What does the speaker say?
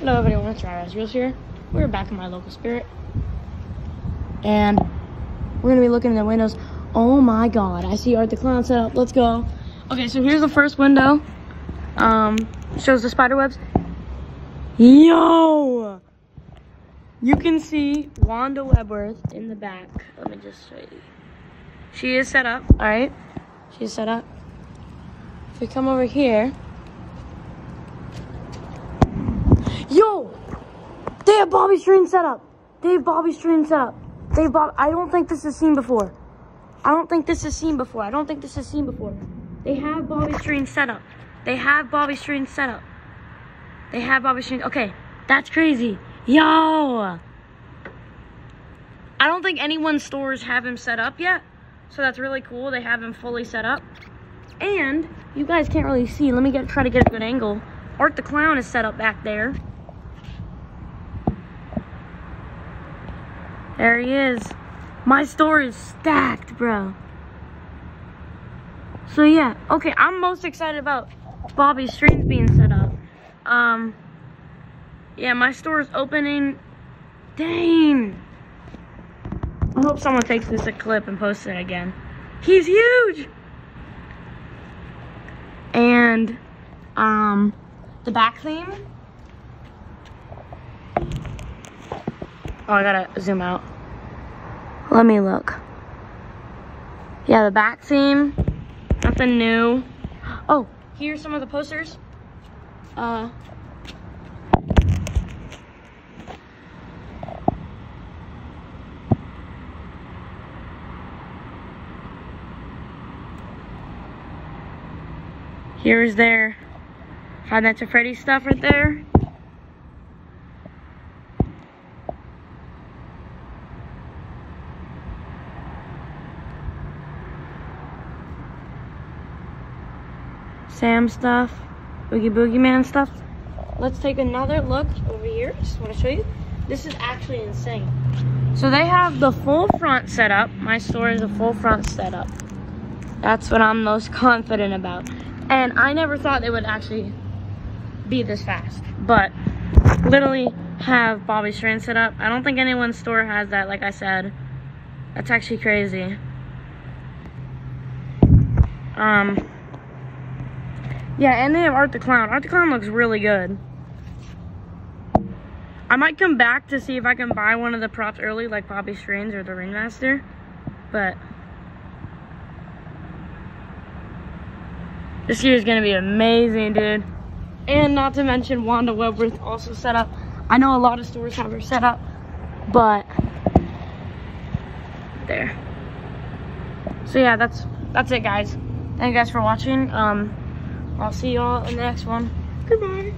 Hello everyone, it's Raz Reels here. We're back in my local spirit. And we're gonna be looking in the windows. Oh my god, I see Art the Clown set up. Let's go. Okay, so here's the first window. Um, shows the spider webs. Yo! You can see Wanda Webworth in the back. Let me just show you. She is set up, alright? She's set up. If we come over here, Yo! They have Bobby up. They have Bobby String set up. They have Bob. I don't think this is seen before. I don't think this is seen before. I don't think this is seen before. They have Bobby String set up. They have Bobby String set up. They have Bobby String. Okay, that's crazy. Yo! I don't think anyone's stores have him set up yet. So that's really cool. They have him fully set up. And you guys can't really see. Let me get try to get a good angle. Art the Clown is set up back there. There he is. My store is stacked, bro. So yeah, okay, I'm most excited about Bobby Strings being set up. Um, yeah, my store is opening. Dang. I hope someone takes this a clip and posts it again. He's huge. And, um, the back theme. Oh, I gotta zoom out. Let me look. Yeah, the back theme, nothing new. Oh, here's some of the posters. Uh, here's their Five Nights at Freddy's stuff right there. Sam stuff, Oogie Boogie Man stuff. Let's take another look over here. Just want to show you. This is actually insane. So they have the full front setup. My store is a full front setup. That's what I'm most confident about. And I never thought they would actually be this fast. But literally have Bobby Strings set up. I don't think anyone's store has that, like I said. That's actually crazy. Um, yeah, and they have Art the Clown. Art the Clown looks really good. I might come back to see if I can buy one of the props early, like Bobby Strange or the Ringmaster. But this year is gonna be amazing, dude. And not to mention Wanda Webworth also set up. I know a lot of stores have her set up, but there. So yeah, that's that's it, guys. Thank you guys for watching. Um, I'll see y'all in the next one. Goodbye.